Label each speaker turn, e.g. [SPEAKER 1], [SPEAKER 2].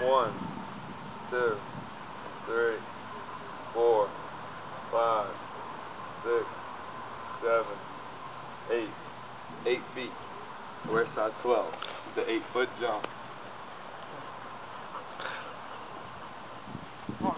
[SPEAKER 1] One, two, three, four, five, six, seven, eight. Eight feet. We're size 12. The eight foot jump. Alright.